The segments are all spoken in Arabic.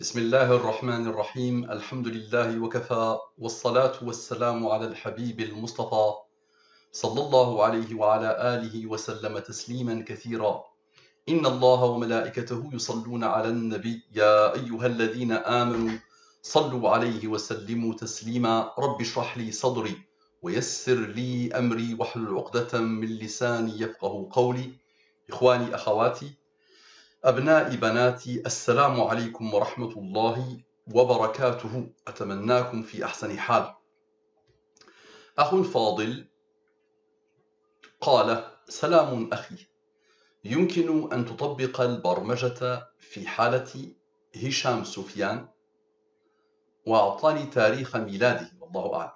بسم الله الرحمن الرحيم الحمد لله وكفى والصلاة والسلام على الحبيب المصطفى صلى الله عليه وعلى آله وسلم تسليما كثيرا إن الله وملائكته يصلون على النبي يا أيها الذين آمنوا صلوا عليه وسلموا تسليما رب اشرح لي صدري ويسر لي أمري واحلل عقدة من لساني يفقه قولي إخواني أخواتي أبنائي بناتي السلام عليكم ورحمة الله وبركاته. أتمناكم في أحسن حال. أخ فاضل قال سلام أخي يمكن أن تطبق البرمجة في حالة هشام سفيان؟ وأعطاني تاريخ ميلاده. والله أعلم.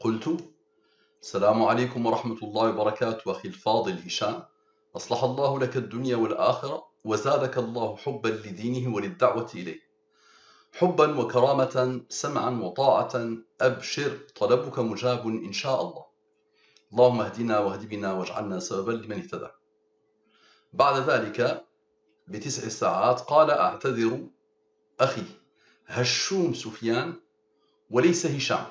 قلت السلام عليكم ورحمة الله وبركاته أخي الفاضل هشام. أصلح الله لك الدنيا والآخرة وزادك الله حبا لدينه وللدعوة إليه. حبا وكرامة سمعا وطاعة أبشر طلبك مجاب إن شاء الله. اللهم اهدنا واهد بنا واجعلنا سببا لمن اهتدى. بعد ذلك بتسع ساعات قال أعتذر أخي هشوم سفيان وليس هشام.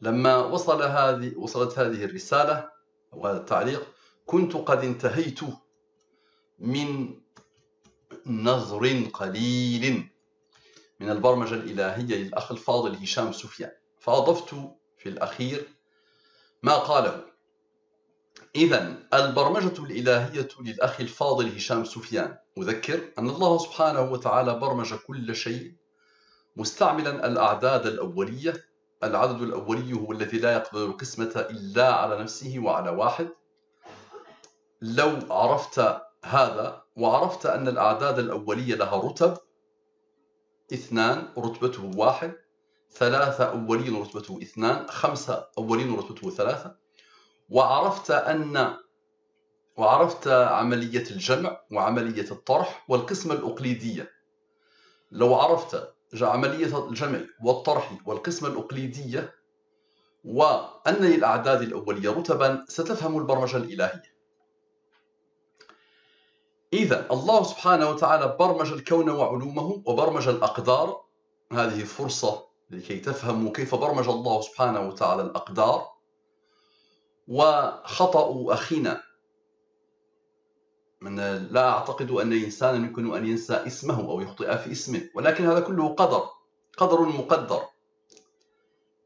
لما وصل هذه وصلت هذه الرسالة أو هذا التعليق كنت قد انتهيت من نظر قليل من البرمجة الإلهية للأخ الفاضل هشام سفيان. فأضفت في الأخير ما قاله. إذا البرمجة الإلهية للأخ الفاضل هشام سفيان. أذكر أن الله سبحانه وتعالى برمج كل شيء مستعملا الأعداد الأولية. العدد الأولي هو الذي لا يقبل القسمة إلا على نفسه وعلى واحد. لو عرفت هذا وعرفت أن الأعداد الأولية لها رتب اثنان رتبته واحد ثلاثة أولين رتبته اثنان خمسة أولين رتبته ثلاثة وعرفت أن وعرفت عملية الجمع وعملية الطرح والقسمة الأقليدية. لو عرفت عملية الجمع والطرح والقسمة الأقليدية وأن للأعداد الأولية رتبا ستفهم البرمجة الإلهية. إذا الله سبحانه وتعالى برمج الكون وعلومه وبرمج الأقدار هذه فرصة لكي تفهموا كيف برمج الله سبحانه وتعالى الأقدار. وخطأ أخينا من لا أعتقد أن إنسانا يمكن أن ينسى اسمه أو يخطئ في اسمه ولكن هذا كله قدر قدر مقدر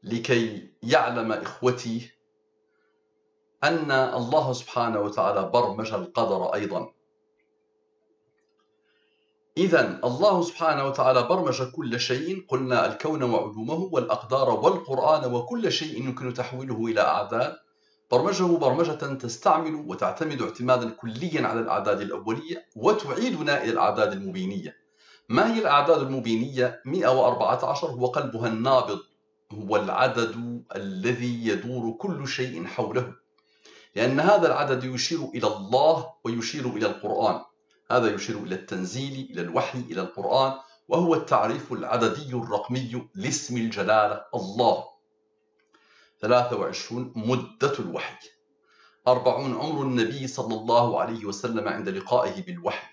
لكي يعلم إخوتي أن الله سبحانه وتعالى برمج القدر أيضا. إذا الله سبحانه وتعالى برمج كل شيء. قلنا الكون وعلومه والأقدار والقرآن وكل شيء يمكن تحويله إلى أعداد. برمجه برمجة تستعمل وتعتمد اعتمادا كليا على الأعداد الأولية وتعيدنا إلى الأعداد المبينية. ما هي الأعداد المبينية؟ 114 هو قلبها النابض هو العدد الذي يدور كل شيء حوله. لأن هذا العدد يشير إلى الله ويشير إلى القرآن. هذا يشير إلى التنزيل إلى الوحي إلى القرآن وهو التعريف العددي الرقمي لاسم الجلالة الله. 23 مدة الوحي. أربعون عمر النبي صلى الله عليه وسلم عند لقائه بالوحي.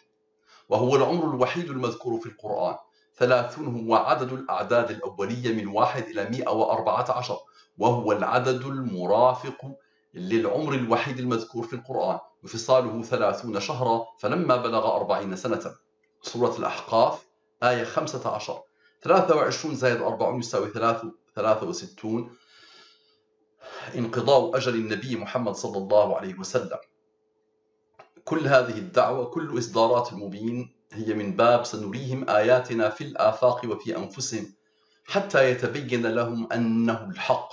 وهو العمر الوحيد المذكور في القرآن. ثلاثون هو عدد الأعداد الأولية من واحد إلى 114 وهو العدد المرافق للعمر الوحيد المذكور في القرآن. وفصاله ثلاثون شهرا فلما بلغ أربعين سنة. سورة الأحقاف آية خمسة عشر. ثلاثة وعشرون زائد أربعون يساوي ثلاثة وستون. انقضاء أجل النبي محمد صلى الله عليه وسلم. كل هذه الدعوة كل إصدارات المبين هي من باب سنريهم آياتنا في الآفاق وفي أنفسهم حتى يتبين لهم أنه الحق.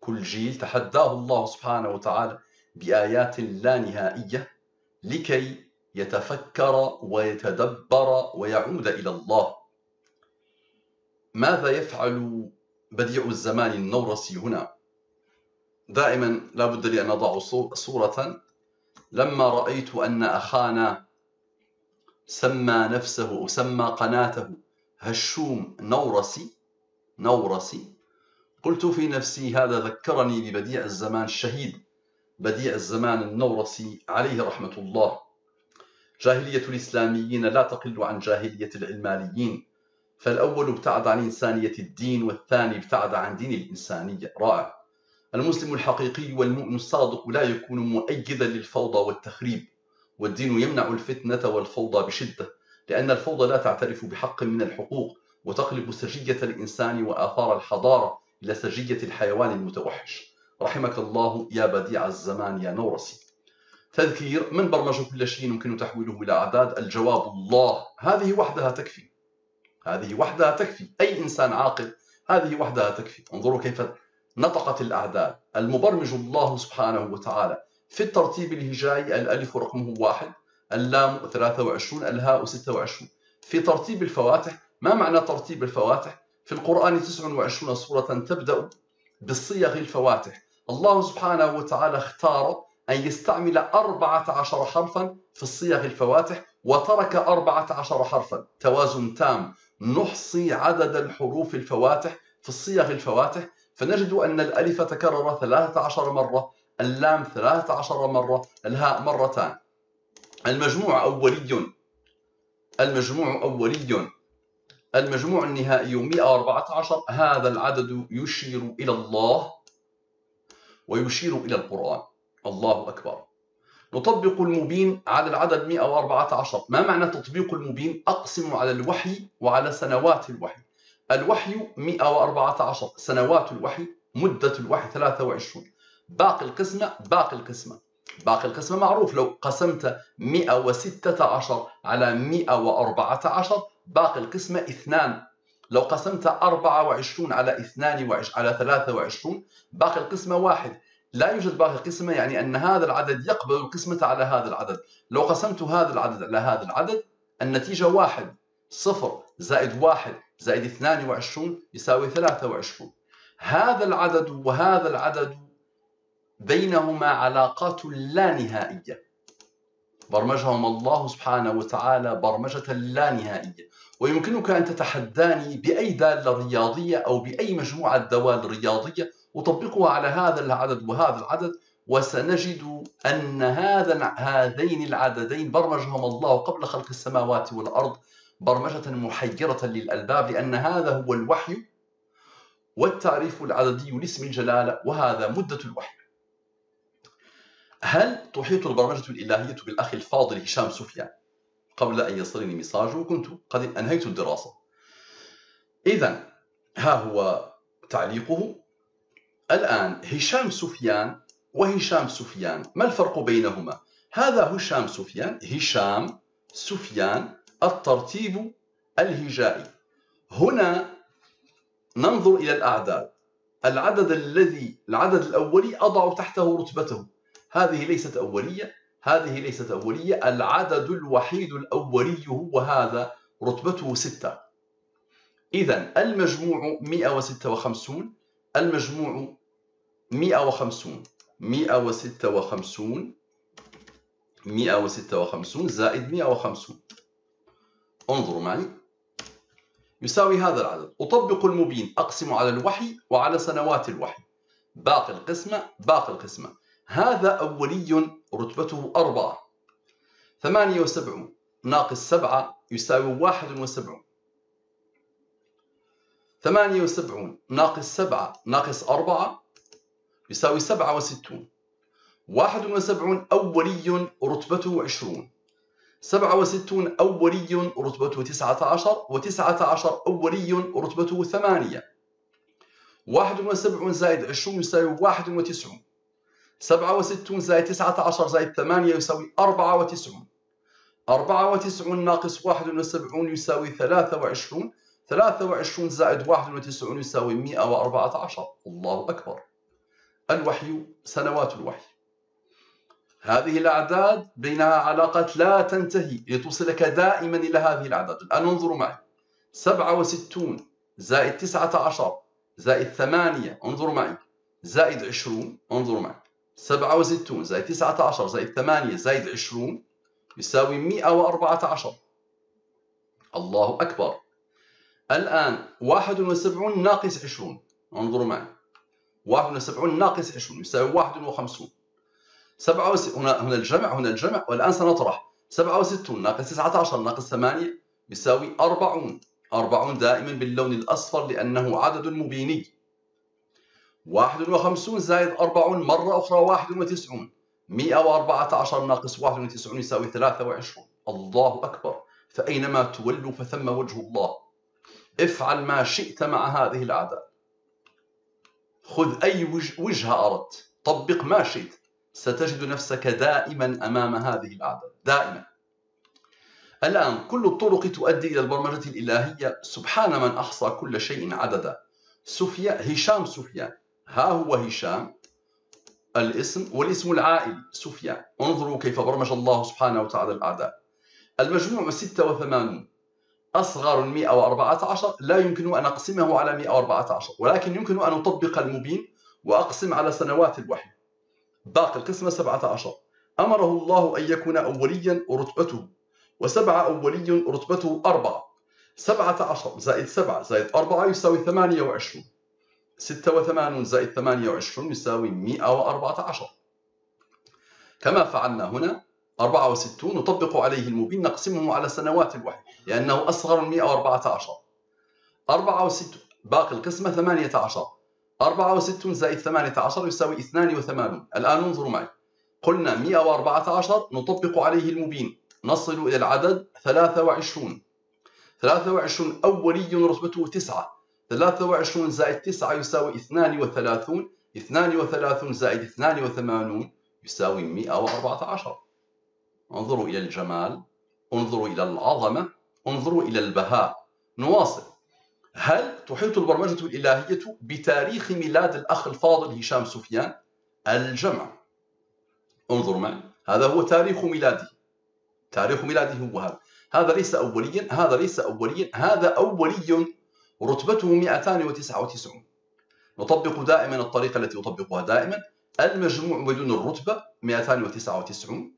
كل جيل تحداه الله سبحانه وتعالى بآيات لا نهائية لكي يتفكر ويتدبر ويعود إلى الله. ماذا يفعل بديع الزمان النورسي هنا؟ دائما لا بد لي أن أضع صورة. لما رأيت أن أخانا سمى نفسه وسمى قناته هشوم نورسي نورسي قلت في نفسي هذا ذكرني ببديع الزمان الشهيد. بديع الزمان النورسي عليه رحمة الله. جاهلية الإسلاميين لا تقل عن جاهلية العلمانيين. فالأول ابتعد عن إنسانية الدين والثاني ابتعد عن دين الإنسانية. رائع. المسلم الحقيقي والمؤمن الصادق لا يكون مؤيدا للفوضى والتخريب. والدين يمنع الفتنة والفوضى بشدة لأن الفوضى لا تعترف بحق من الحقوق وتقلب سجية الإنسان وآثار الحضارة إلى سجية الحيوان المتوحش. رحمك الله يا بديع الزمان يا نورسي. تذكير من برمج كل شيء يمكن تحويله إلى أعداد؟ الجواب الله. هذه وحدها تكفي. هذه وحدها تكفي. أي إنسان عاقل هذه وحدها تكفي. انظروا كيف نطقت الأعداد. المبرمج الله سبحانه وتعالى في الترتيب الهجائي الألف رقمه واحد اللام 23 الهاء 26 في ترتيب الفواتح ما معنى ترتيب الفواتح؟ في القرآن 29 سورة تبدأ بالصيغ الفواتح. الله سبحانه وتعالى اختار أن يستعمل 14 حرفا في الصيغ الفواتح وترك 14 حرفا. توازن تام. نحصي عدد الحروف الفواتح في الصيغ الفواتح. فنجد أن الألف تكرر 13 مرة اللام 13 مرة الهاء مرتان. المجموع أولي. المجموع أولي. المجموع النهائي 114 هذا العدد يشير إلى الله. ويشير إلى القرآن. الله أكبر. نطبق المبين على العدد 114 ما معنى تطبيق المبين؟ أقسم على الوحي وعلى سنوات الوحي. الوحي 114 سنوات الوحي مدة الوحي 23 باقي القسمة باقي القسمة. باقي القسمة معروف. لو قسمت 116 على 114 باقي القسمة اثنان. لو قسمت 24 على 22 على 23 باقي القسمة واحد. لا يوجد باقي قسمة يعني أن هذا العدد يقبل القسمة على هذا العدد. لو قسمت هذا العدد على هذا العدد النتيجة واحد. صفر زائد واحد زائد 22 يساوي 23 هذا العدد وهذا العدد بينهما علاقات لا نهائية. برمجهم الله سبحانه وتعالى برمجة لا نهائية. ويمكنك أن تتحداني بأي دالة رياضية أو بأي مجموعة دوال رياضية وطبقها على هذا العدد وهذا العدد وسنجد أن هذا هذين العددين برمجهم الله قبل خلق السماوات والأرض برمجة محيرة للألباب لأن هذا هو الوحي والتعريف العددي لاسم الجلالة وهذا مدة الوحي. هل تحيط البرمجة الإلهية بالأخ الفاضل هشام سفيان؟ قبل أن يصلني مساج وكنت قد أنهيت الدراسة. إذا ها هو تعليقه. الآن هشام سفيان وهشام سفيان ما الفرق بينهما؟ هذا هشام سفيان هشام سفيان الترتيب الهجائي. هنا ننظر إلى الأعداد. العدد الذي العدد الأولي أضع تحته رتبته. هذه ليست أولية. هذه ليست أولية العدد الوحيد الأولي هو هذا رتبته ستة. إذا المجموع 156 المجموع 150 156 156 زائد 150 انظروا معي. يساوي هذا العدد. أطبق المبين أقسم على الوحي وعلى سنوات الوحي. باقي القسمة باقي القسمة. هذا أولي رتبته أربعة. ثمانية وسبعون ناقص سبعة يساوي واحد وسبعون ثمانية وسبعون ناقص سبعة ناقص أربعة يساوي سبعة وستون. واحد وسبعون أولي رتبته عشرون. سبعة وستون أولي رتبته تسعة عشر وتسعة عشر أولي رتبته ثمانية. واحد وسبعون زائد عشرون يساوي واحد وتسعون سبعة وستون زائد تسعة عشر زائد ثمانية يساوي أربعة وتسعون. أربعة وتسعون ناقص واحد وسبعون يساوي ثلاثة وعشرون. ثلاثة وعشرون زائد واحد وتسعون يساوي مئة وأربعة عشر. الله أكبر. الوحي سنوات الوحي. هذه الأعداد بينها علاقات لا تنتهي لتوصلك دائما إلى هذه الأعداد. الآن انظروا معي. سبعة وستون زائد تسعة عشر زائد ثمانية انظروا معي. زائد عشرون انظروا معي. سبعة وستون زائد تسعة عشر زائد ثمانية زائد عشرون يساوي مئة وأربعة عشر. الله أكبر. الآن واحد وسبعون ناقص عشرون. انظروا معي. واحد وسبعون ناقص عشرون يساوي واحد وخمسون. سبعة وس... هنا هنا الجمع هنا الجمع والآن سنطرح. 67 ناقص 19 ناقص 8 يساوي 40 40 دائما باللون الأصفر لأنه عدد مبيني. 51 زائد 40 مرة أخرى 91 114 ناقص 91 يساوي 23 الله أكبر. فأينما تولوا فثم وجه الله. افعل ما شئت مع هذه الأعداد خذ أي وجهة أردت. طبق ما شئت. ستجد نفسك دائما أمام هذه الأعداد دائما. الآن كل الطرق تؤدي إلى البرمجة الإلهية. سبحان من أحصى كل شيء عددا. سفيان هشام سفيان. ها هو هشام. الاسم والاسم العائلي سفيان. انظروا كيف برمج الله سبحانه وتعالى الأعداء. المجموع 86 أصغر من 114 لا يمكن أن أقسمه على 114 ولكن يمكن أن أطبق المبين وأقسم على سنوات الوحي. باقي القسمة 17 أمره الله أن يكون أوليا رتبته وسبعة أولي رتبته أربعة. سبعة عشر زائد سبعة زائد أربعة يساوي ثمانية وعشرون ستة وثمانون زائد ثمانية وعشرون يساوي مئة وأربعة عشر. كما فعلنا هنا 64 نطبق عليه المبين نقسمه على سنوات الوحي لأنه أصغر من 114 64 باقي القسمة 18 64 زائد 18 يساوي 82 الآن انظروا معي. قلنا 114 نطبق عليه المبين. نصل إلى العدد 23 23 أولي رتبته 9 23 زائد 9 يساوي 32 32 زائد 82 يساوي 114 انظروا إلى الجمال انظروا إلى العظمة انظروا إلى البهاء. نواصل. هل تحيط البرمجة الإلهية بتاريخ ميلاد الأخ الفاضل هشام سفيان؟ الجمع. انظروا معي. هذا هو تاريخ ميلاده تاريخ ميلاده هو هذا. هذا ليس أوليا هذا ليس أوليا هذا أولي رتبته 299 نطبق دائما الطريقة التي أطبقها دائما. المجموع بدون الرتبة 299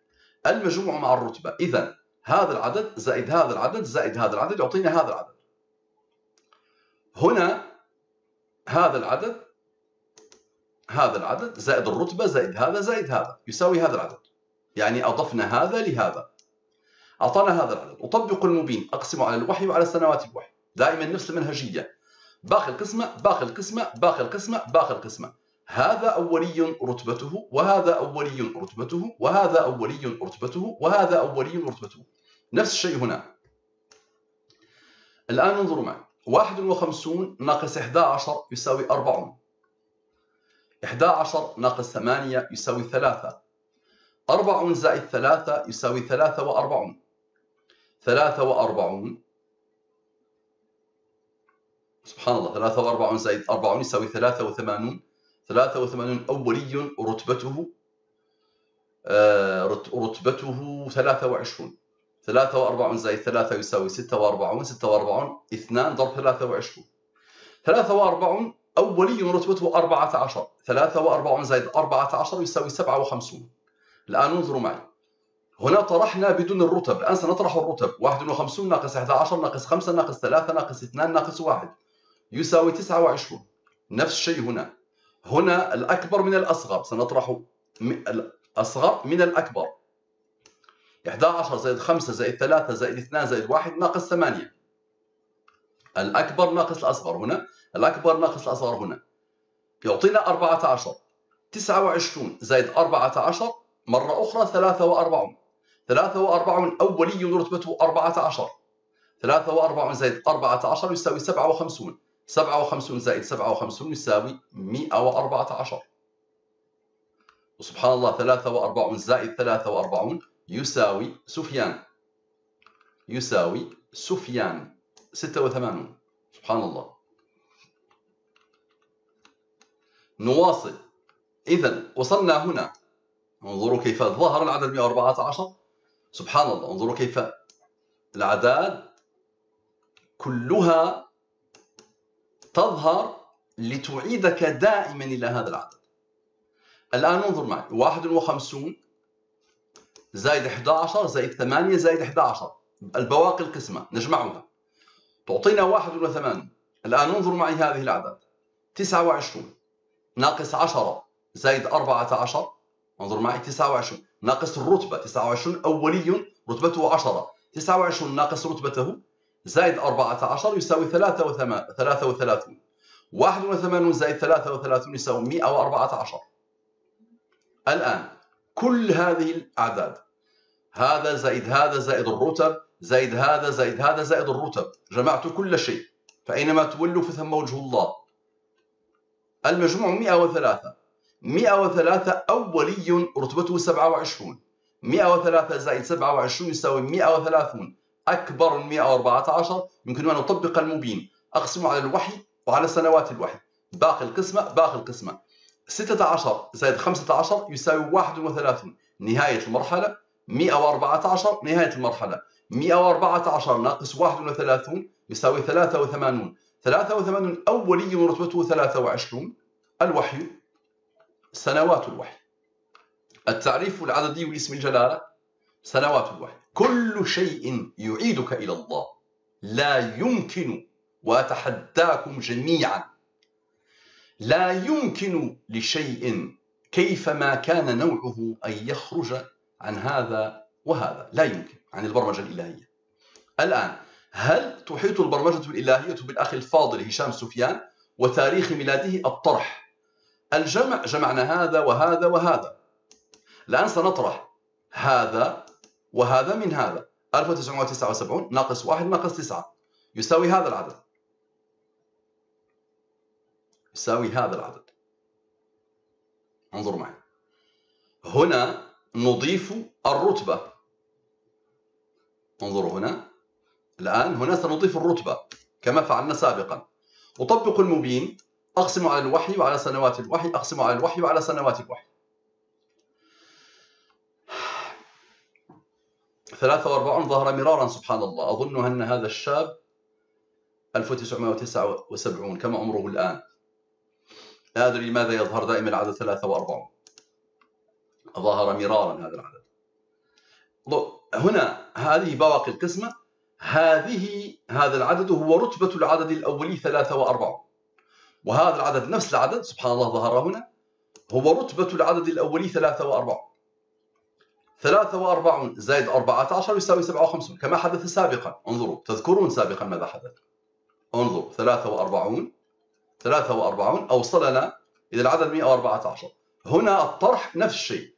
المجموع مع الرتبة. إذا هذا العدد زائد هذا العدد زائد هذا العدد يعطينا هذا العدد. هنا هذا العدد هذا العدد زائد الرتبة زائد هذا زائد هذا يساوي هذا العدد. يعني أضفنا هذا لهذا. أعطانا هذا العدد. أطبق المبين. أقسم على الوحي وعلى سنوات الوحي دائما نفس المنهجية. باقي القسمة باقي القسمة باقي القسمة باقي القسمة. هذا أولي رتبته وهذا أولي رتبته وهذا أولي رتبته وهذا أولي رتبته. نفس الشيء هنا. الآن انظروا معي. 51 ناقص 11 يساوي 40 11 ناقص 8 يساوي 3 4 زائد 3 يساوي 43 43 سبحان الله 43 زائد 40 يساوي 83 83 أولي رتبته آه، رتبته 23 43 زائد 3 يساوي 46 46 2 ضرب 23 43 أولي رتبته 14 43 زائد 14 يساوي 57 الآن انظروا معي. هنا طرحنا بدون الرتب. الآن سنطرح الرتب. 51 ناقص 11 ناقص 5 ناقص 3 ناقص 2 ناقص 1 يساوي 29 نفس الشيء هنا. هنا الأكبر من الأصغر. سنطرح الأصغر من الأكبر. 11 زائد 5 زائد 3 زائد 2 زائد 1 ناقص 8 الأكبر ناقص الأصغر هنا. الأكبر ناقص الأصغر هنا. يعطينا 14 29 زائد 14 مرة أخرى 43 43 أولي رتبته 14 43 زائد 14 يساوي 57 57 زائد 57 يساوي 114 وسبحان الله 43 زائد 43 يساوي سفيان. يساوي سفيان. 86 سبحان الله. نواصل. إذا وصلنا هنا. انظروا كيف ظهر العدد 114 سبحان الله. انظروا كيف الأعداد كلها تظهر لتعيدك دائما إلى هذا العدد. الآن انظر معي. 51 زائد 11 زائد 8 زائد 11 البواقي القسمة نجمعها. تعطينا 81 الآن انظر معي هذه الأعداد. 29 ناقص 10 زائد 14 انظر معي 29 ناقص الرتبة 29 أولي رتبته 10 29 ناقص رتبته زائد 14 يساوي 33 81 زائد 33 يساوي 114 الآن كل هذه الأعداد هذا زائد هذا زائد الرتب زائد هذا زائد هذا زائد الرتب. جمعت كل شيء فأينما تولوا فثم وجه الله. المجموع 103 103 أولي رتبته 27 103 زائد 27 يساوي 130 أكبر من 114 يمكن أن نطبق المبين. أقسم على الوحي وعلى سنوات الوحي. باقي القسمة باقي القسمة. 16 زائد 15 يساوي 31 نهاية المرحلة. 114 نهاية المرحلة. 114 ناقص 31 يساوي 83 83 أولي رتبته 23 الوحي سنوات الوحي. التعريف العددي لاسم الجلالة. سنوات الوحي كل شيء يعيدك إلى الله. لا يمكن وأتحداكم جميعا. لا يمكن لشيء كيفما كان نوعه أن يخرج عن هذا وهذا. لا يمكن عن البرمجة الإلهية. الآن هل تحيط البرمجة الإلهية بالأخ الفاضل هشام سفيان وتاريخ ميلاده الطرح؟ الجمع جمعنا هذا وهذا وهذا. الآن سنطرح هذا وهذا من هذا. 1979 ناقص 1 ناقص 9 يساوي هذا العدد. يساوي هذا العدد. انظروا معي. هنا نضيف الرتبة. انظروا هنا. الآن هنا سنضيف الرتبة كما فعلنا سابقا. أطبق المبين. أقسم على الوحي وعلى سنوات الوحي. أقسم على الوحي وعلى سنوات الوحي. 43 ظهر مرارا سبحان الله. أظن أن هذا الشاب 1979 كما عمره الآن. لا أدري لماذا يظهر دائما العدد 43 ظهر مرارا هذا العدد. هنا هذه بواقي القسمة. هذه هذا العدد هو رتبة العدد الأولي 43 وهذا العدد نفس العدد سبحان الله ظهر هنا. هو رتبة العدد الأولي 43 43 زائد 14 يساوي 57 كما حدث سابقا. انظروا تذكرون سابقا ماذا حدث. انظروا 43 43 أوصلنا إلى العدد 114 هنا الطرح نفس الشيء.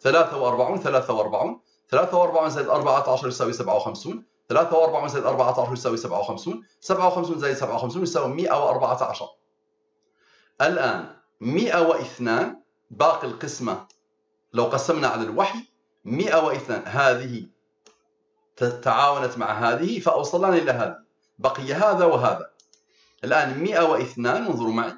43 43 43 زائد 14 يساوي 57 43 زائد 14 يساوي 57 57 زائد 57 يساوي 114 الآن 102 باقي القسمة لو قسمنا على الوحي 102 هذه تعاونت مع هذه فأوصلنا إلى هذه. بقي هذا وهذا. الآن 102 انظروا معي.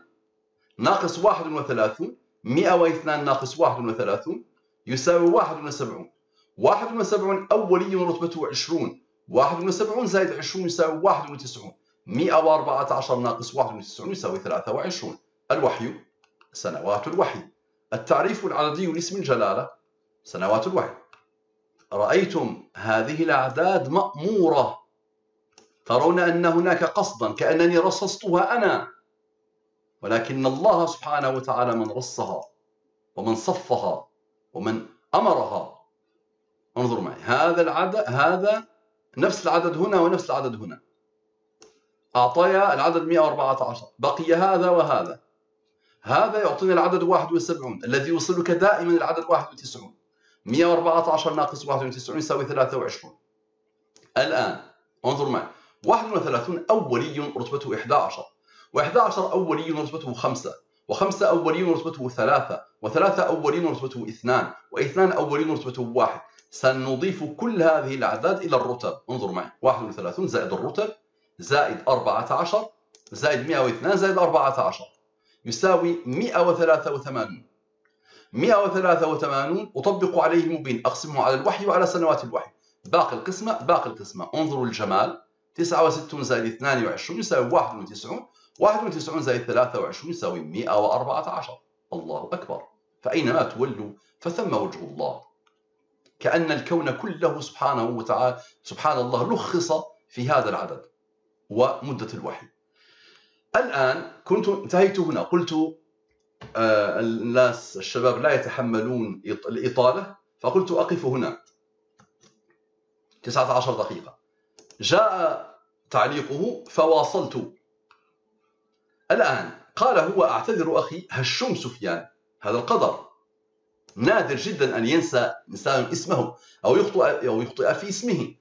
ناقص 31 102 ناقص 31 يساوي 71 71 أولي رتبته 20 71 زائد 20 يساوي 91 114 ناقص 91 يساوي 23 الوحي سنوات الوحي. التعريف العددي لاسم الجلالة. سنوات الوحي. رأيتم هذه الأعداد مأمورة. ترون أن هناك قصدا كأنني رصصتها أنا. ولكن الله سبحانه وتعالى من رصها ومن صفها ومن أمرها. انظروا معي هذا العدد هذا نفس العدد هنا ونفس العدد هنا. أعطيا العدد 114 بقي هذا وهذا. هذا يعطينا العدد 71 الذي يوصلك دائما العدد 91 114 ناقص 91 يساوي 23 الآن انظر معي. 31 أولي رتبته 11 و11 أولي رتبته 5 و5 أولي رتبته 3 و3 أولي رتبته 2 و2 أولي رتبته 1 سنضيف كل هذه الأعداد إلى الرتب. انظر معي. 31 زائد الرتب زائد 14 زائد 102 زائد 14 يساوي 183 183 أطبق عليه المبين أقسمه على الوحي وعلى سنوات الوحي. باقي القسمة باقي القسمة. انظروا الجمال 69 زائد 22 يساوي 91 91 زائد 23 يساوي 114 الله أكبر. فأينما تولوا فثم وجه الله. كأن الكون كله سبحانه وتعالى سبحان الله لخص في هذا العدد ومدة الوحي. الآن كنت انتهيت هنا. قلت الناس الشباب لا يتحملون الإطالة فقلت أقف هنا. 19 دقيقة. جاء تعليقه فواصلت. الآن قال هو أعتذر أخي هشوم سفيان هذا القدر. نادر جدا أن ينسى إنسان اسمه أو يخطئ, أو يخطئ في اسمه.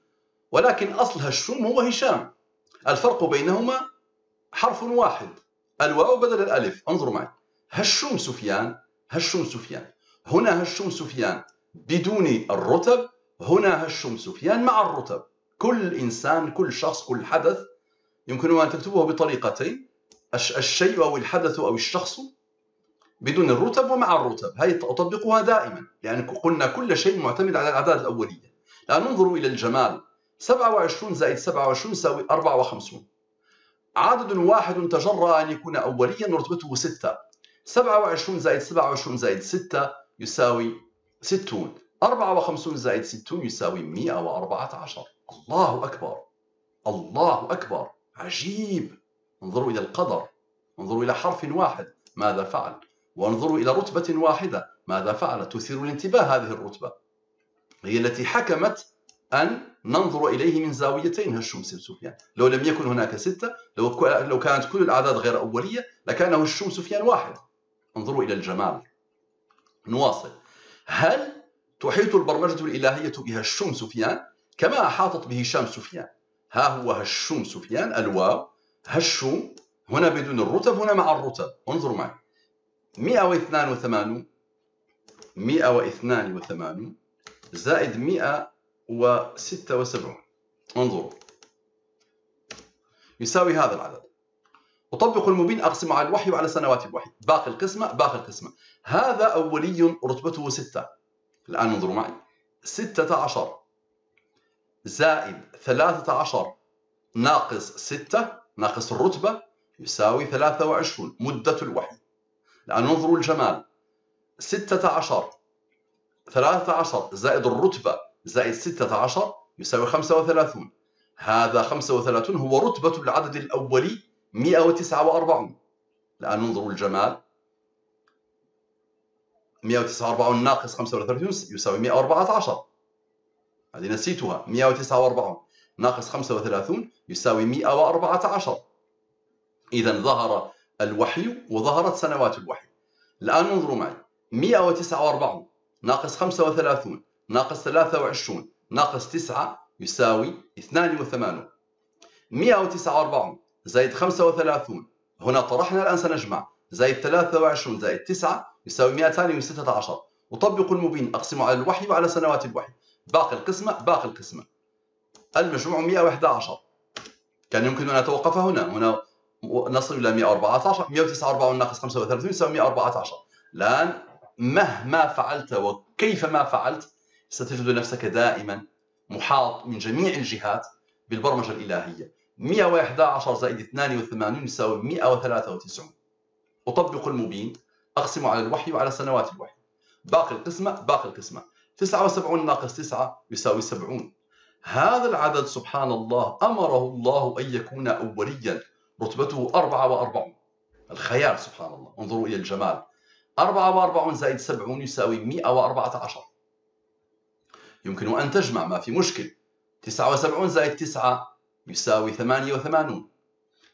ولكن أصل هشوم هو هشام. الفرق بينهما حرف واحد. الواو بدل الألف. انظروا معي. هشوم سفيان هشوم سفيان. هنا هشوم سفيان بدون الرتب هنا هشوم سفيان مع الرتب. كل إنسان كل شخص كل حدث يمكن أن تكتبه بطريقتين الشيء أو الحدث أو الشخص بدون الرتب ومع الرتب. هذه أطبقها دائما. لأن يعني قلنا كل شيء معتمد على الأعداد الأولية. الآن انظروا إلى الجمال. 27 زائد 27 يساوي 54 عدد واحد تجرى أن يكون أوليا رتبته 6 27 زائد 27 زائد 6 يساوي 60 54 زائد 60 يساوي 114 الله أكبر. الله أكبر. عجيب. انظروا إلى القدر. انظروا إلى حرف واحد. ماذا فعل؟ وانظروا إلى رتبة واحدة. ماذا فعل؟ تثير الانتباه هذه الرتبة. هي التي حكمت أن ننظر إليه من زاويتين. هالشمس سفيان؟ لو لم يكن هناك ستة لو, لو كانت كل الأعداد غير أولية لكان هشوم سفيان واحد. انظروا إلى الجمال. نواصل. هل تحيط البرمجة الإلهية بهشوم سفيان؟ كما أحاطت بهشام سفيان. ها هو هشوم سفيان الواو. هشوم هنا بدون الرتب هنا مع الرتب. انظروا معي. 182 182 زائد 176 انظروا. يساوي هذا العدد. أطبق المبين أقسم على الوحي وعلى سنوات الوحي. باقي القسمة باقي القسمة. هذا أولي رتبته ستة. الآن انظروا معي. ستة عشر. زائد ثلاثة عشر ناقص ستة ناقص الرتبة يساوي ثلاثة وعشرون. مدة الوحي. الآن انظروا الجمال. ستة عشر. ثلاثة عشر زائد الرتبة زائد ستة عشر يساوي خمسة وثلاثون. هذا خمسة وثلاثون هو رتبة العدد الأولي مئة وتسعة وأربعون. الآن انظروا الجمال. 149 ناقص 35 يساوي 114 هذه نسيتها. 149 ناقص 35 يساوي 114 إذا ظهر الوحي وظهرت سنوات الوحي. الآن انظروا معي. 149 ناقص 35 ناقص 23 ناقص 9 يساوي 82 149 زائد 35 هنا طرحنا الآن سنجمع. زائد 23 زائد 9 يساوي 216 أطبق المبين أقسم على الوحي وعلى سنوات الوحي. باقي القسمة باقي القسمة المجموع 111 كان يمكن أن أتوقف هنا. هنا نصل إلى 114 149 ناقص 35 يساوي 114 الآن مهما فعلت وكيف ما فعلت ستجد نفسك دائما محاط من جميع الجهات بالبرمجة الإلهية. 111 زائد 82 يساوي 193 أطبق المبين. أقسم على الوحي وعلى سنوات الوحي. باقي القسمة باقي القسمة. 79 ناقص 9 يساوي 70 هذا العدد سبحان الله أمره الله أن يكون أوليا. رتبته 44 الخيال سبحان الله. انظروا إلى الجمال. 44 زائد 70 يساوي 114 يمكن أن تجمع ما في مشكل. 79 زائد 9 يساوي 88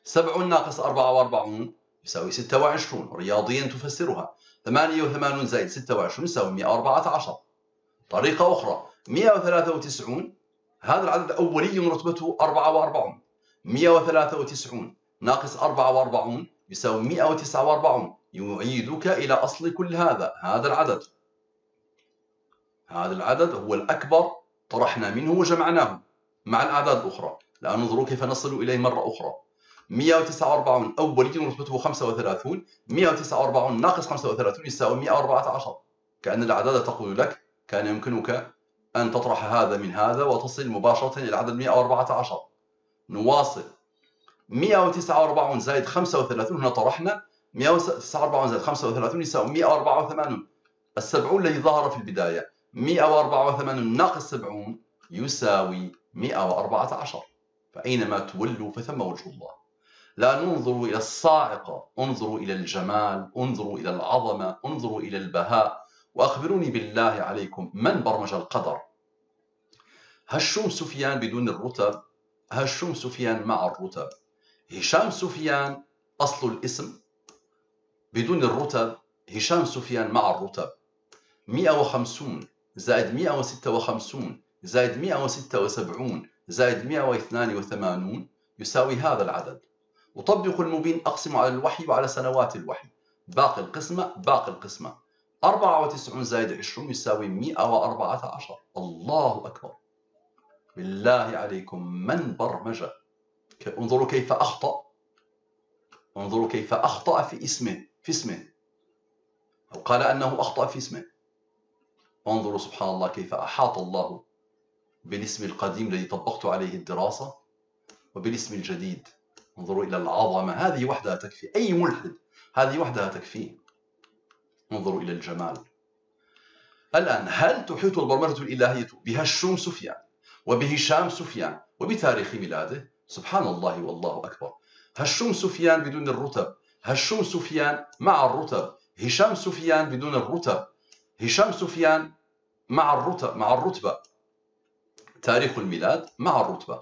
7 ناقص 44 يساوي 26 رياضيا تفسرها. 88 زائد 26 يساوي 114 طريقة أخرى. 193 هذا العدد أولي رتبته 44 193 ناقص 44 يساوي 149 يعيدك إلى أصل كل هذا. هذا العدد. هذا العدد هو الأكبر طرحنا منه وجمعناه. مع الأعداد الأخرى. الآن انظروا كيف نصل إليه مرة أخرى. 149 أولي رتبته 35 149 ناقص 35 يساوي 114 كأن الأعداد تقول لك كان يمكنك أن تطرح هذا من هذا وتصل مباشرة إلى العدد 114 نواصل. 149 زائد 35 هنا طرحنا. 149 زائد 35 يساوي 184 السبعون الذي ظهر في البداية 184 ناقص 70 يساوي 114 فأينما تولوا فثم وجه الله. لا ننظر إلى الصاعقة انظروا إلى الجمال انظروا إلى العظمة انظروا إلى البهاء. وأخبروني بالله عليكم من برمج القدر؟ هشوم سفيان بدون الرتب هشوم سفيان مع الرتب. هشام سفيان أصل الاسم بدون الرتب هشام سفيان مع الرتب. 150 زائد 156 زائد 176 زائد 182 يساوي هذا العدد. أطبق المبين أقسم على الوحي وعلى سنوات الوحي. باقي القسمة باقي القسمة. 94 زائد 20 يساوي 114 الله أكبر. بالله عليكم من برمج انظروا كيف أخطأ. انظروا كيف أخطأ في اسمه في اسمه. أو قال أنه أخطأ في اسمه. انظروا سبحان الله كيف أحاط الله بالاسم القديم الذي طبقت عليه الدراسة وبالاسم الجديد. انظروا إلى العظمة. هذه وحدها تكفي. أي ملحد هذه وحدها تكفيه انظروا إلى الجمال. الآن هل تحيط البرمجة الإلهية بهشوم سفيان وبهشام سفيان وبتاريخ ميلاده؟ سبحان الله والله أكبر. هشوم سفيان بدون الرتب. هشوم سفيان مع الرتب. هشام سفيان بدون الرتب. هشام سفيان مع الرتب مع الرتبة. تاريخ الميلاد مع الرتبة.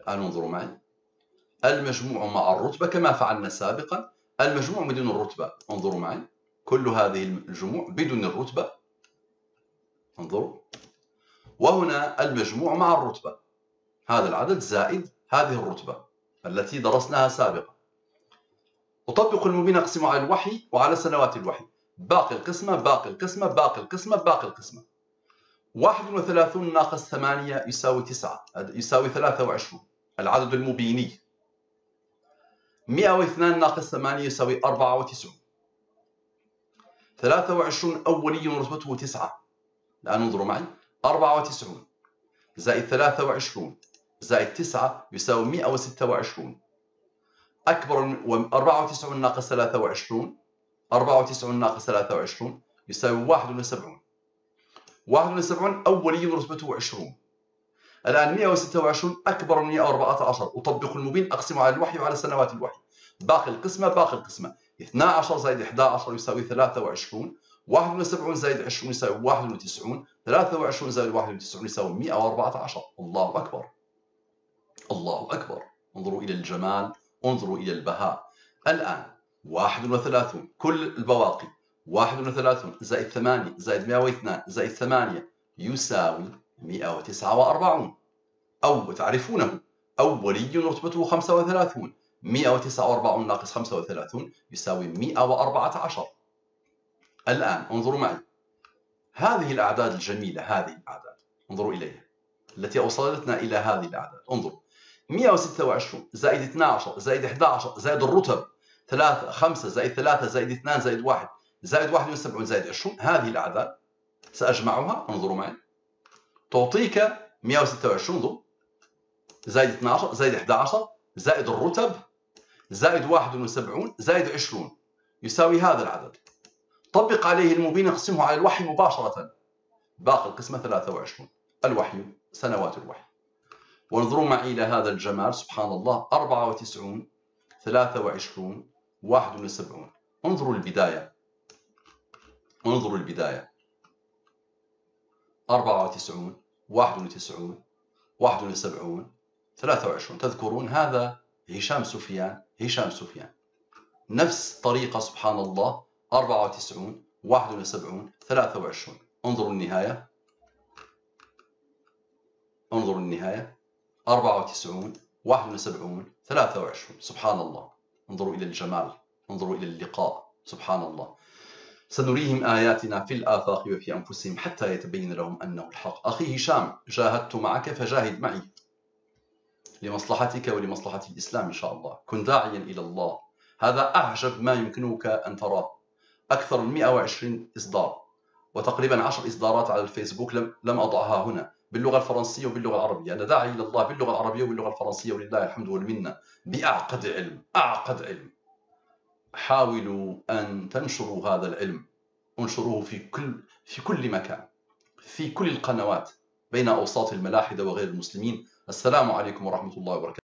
الآن انظروا معي. المجموع مع الرتبة كما فعلنا سابقا. المجموع بدون الرتبة انظروا معي. كل هذه الجموع بدون الرتبة. انظروا. وهنا المجموع مع الرتبة. هذا العدد زائد هذه الرتبة التي درسناها سابقا. أطبق المبين أقسم على الوحي وعلى سنوات الوحي. باقي القسمة باقي القسمة باقي القسمة باقي القسمة. 31 ناقص 8 يساوي 9 يساوي 23 العدد المبيني. 102 ناقص 8 يساوي 94 23 أولي رتبته 9 الآن انظروا معي 94 زائد 23 زائد 9 يساوي 126 أكبر من 94 ناقص 23 94 ناقص 23 يساوي 71 71 أولي رتبته 20 الآن 126 أكبر من 114 أطبق المبين أقسم على الوحي وعلى سنوات الوحي. باقي القسمة باقي القسمة. 12 زائد 11 يساوي 23 71 زائد 20 يساوي 91 23 زائد 91 يساوي 114 الله أكبر. الله أكبر. انظروا إلى الجمال انظروا إلى البهاء. الآن 31 كل البواقي. 31 زائد 8 زائد 102 زائد 8 يساوي 149 أو تعرفونه أولي رتبته 35 149 ناقص 35 يساوي 114 الآن انظروا معي. هذه الأعداد الجميلة هذه الأعداد انظروا إليها التي أوصلتنا إلى هذه الأعداد. انظروا 126 زائد 12 زائد 11 زائد الرتب 3 5 زائد 3 زائد 2 زائد 1 زائد 71 زائد 20 هذه الأعداد سأجمعها. انظروا معي. تعطيك 126 انظروا زائد 12 زائد 11 زائد الرتب زائد 71 زائد 20 يساوي هذا العدد. طبق عليه المبين اقسمه على الوحي مباشرة. باقي القسمة 23 الوحي سنوات الوحي. وانظروا معي إلى هذا الجمال. سبحان الله. 94 23 71 انظروا البداية. انظروا البداية 94 91 71 23 تذكرون هذا هشام سفيان هشام سفيان. نفس طريقة سبحان الله 94 71 23 انظروا النهاية. انظروا النهاية. 94 71 23 سبحان الله. انظروا إلى الجمال انظروا إلى اللقاء. سبحان الله. سنريهم آياتنا في الآفاق وفي أنفسهم حتى يتبين لهم أنه الحق. أخي هشام جاهدت معك فجاهد معي. لمصلحتك ولمصلحة الإسلام إن شاء الله. كن داعيا إلى الله. هذا أعجب ما يمكنك أن تراه. أكثر من 120 إصدار. وتقريبا 10 إصدارات على الفيسبوك لم, أضعها هنا. باللغة الفرنسية وباللغة العربية. أنا داعي إلى الله باللغة العربية وباللغة الفرنسية ولله الحمد والمنة. بأعقد علم. أعقد علم. حاولوا أن تنشروا هذا العلم. انشروه في كل في كل مكان في كل القنوات بين أوساط الملاحدة وغير المسلمين. السلام عليكم ورحمة الله وبركاته.